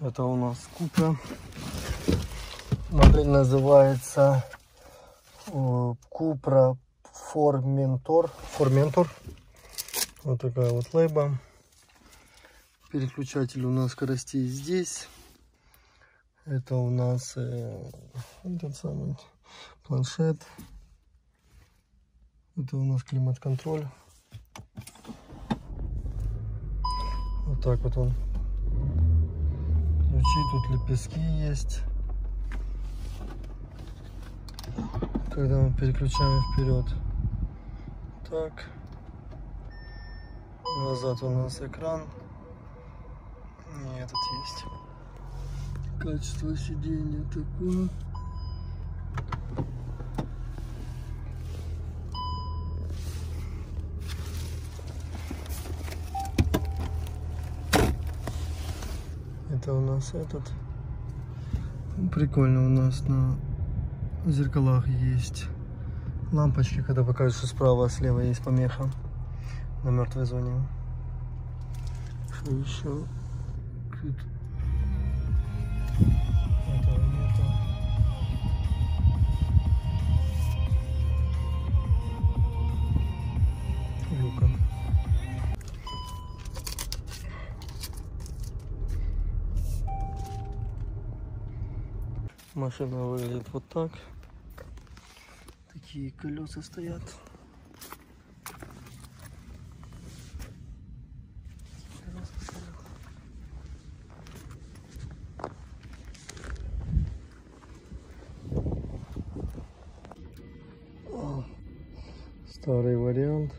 Это у нас Купра. Модель называется э, Купра Форментор. Форментор. Вот такая вот лейба. Переключатель у нас скоростей здесь. Это у нас э, этот самый планшет. Это у нас климат-контроль. Вот так вот он. Ключи, тут лепестки есть. Когда мы переключаем вперед. Так. Назад у нас экран. И этот есть. Качество сидения такое. Это у нас этот. Прикольно у нас на зеркалах есть лампочки, когда покажешь, что справа, а слева есть помеха на мертвой зоне. Что еще? Машина выглядит вот так. Такие колеса стоят. Старый вариант.